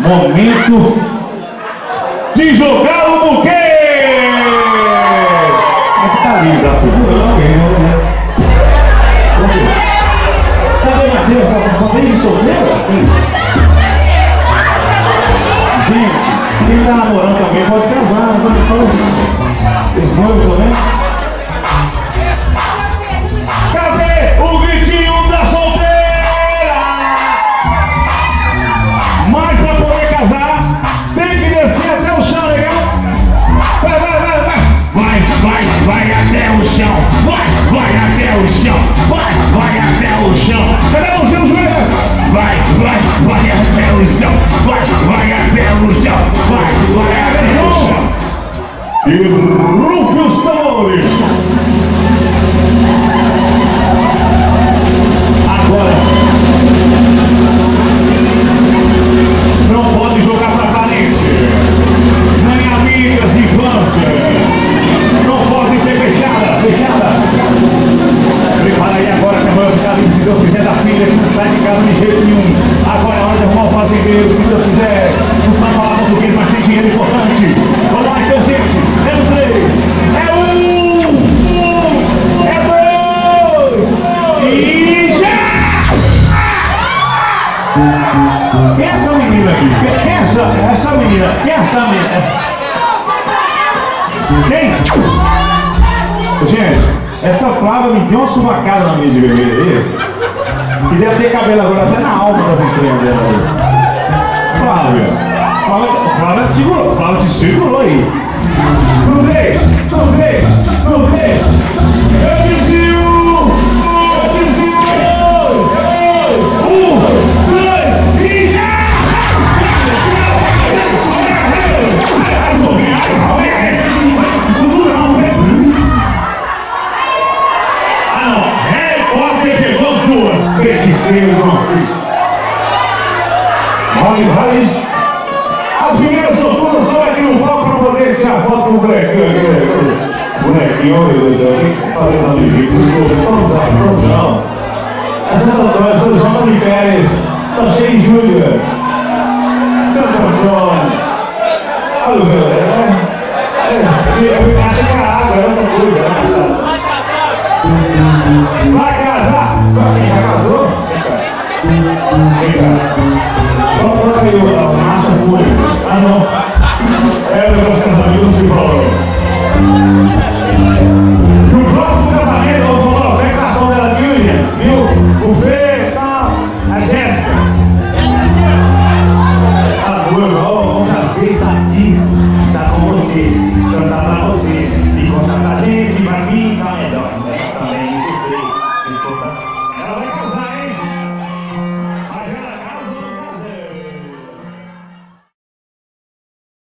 Momento de jogar o buquê! É que tá ali, tá tudo. Cadê Matheus? Só, só tem de solteiro? Gente, quem tá namorando também pode casar, E rufe os tambores! Agora, não pode jogar pra parente, nem amigas de infância. Não pode ter fechada, fechada. Prepara aí agora que amanhã ficar livre, se Deus quiser, da filha que não sai de casa de jeito nenhum. Agora é hora de arrumar o fazendeiro, Quem é essa menina aqui? Quem, é essa, essa menina? Quem é essa menina? Essa... Quem? Gente, essa Flávia me deu uma suvacada na minha de vermelho aí. Que deve ter cabelo agora até na alma das entranhas dela aí. Flávia. Flávia, Flávia te segurou. Flávia te segurou aí. Três, no três, Feiticeiro, irmão. Olha, olha As meninas são todas só aqui no palco para poder tirar foto com o bonequinho aqui. Bonequinho, olha Deus do céu, quem faz essa limite? Desculpa, são os são não. Essa Antônio, São João de Pérez, só cheio de Júlia. Santo Antônio. Olha meu, é. é, Eu acho que era água, era outra coisa. Vai Wow.